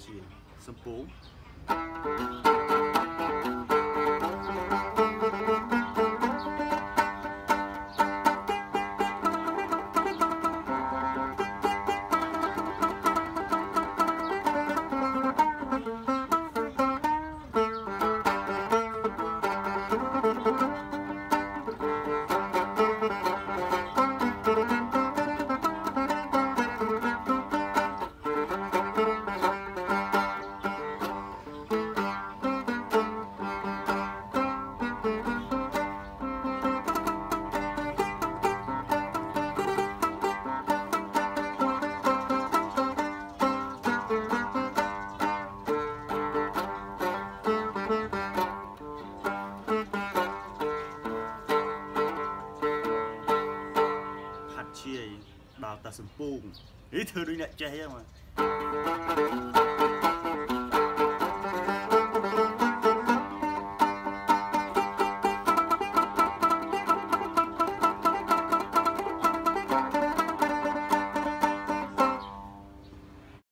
parte sample. ជាយដល់តែសំពូងនេះធ្វើដូចអ្នកចេះហ្នឹងមក